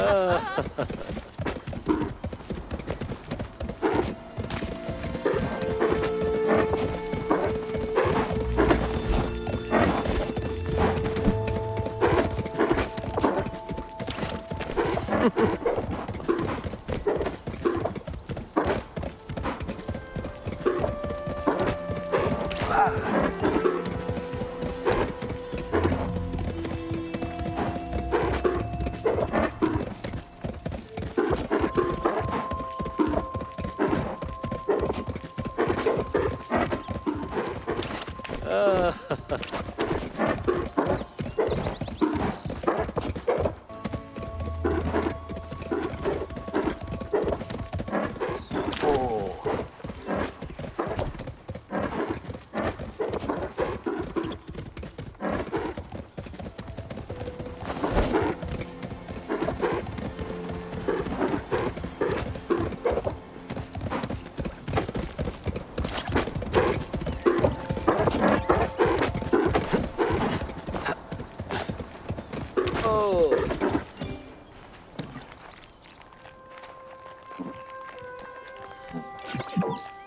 Ha ha ha. Oh! themselves.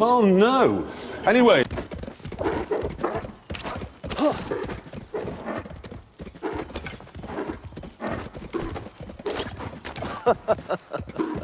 Oh no! Anyway.